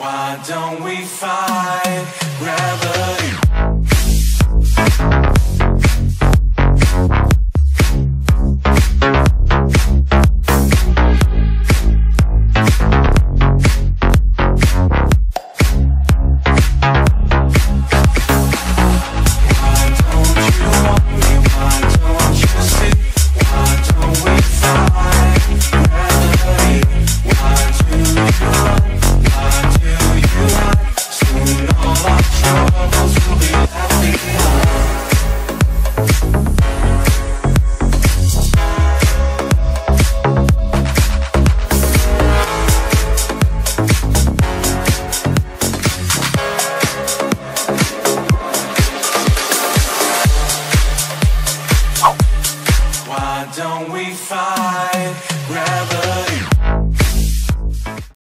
Why don't we fight gravity? Why don't you want me? Why don't we fight?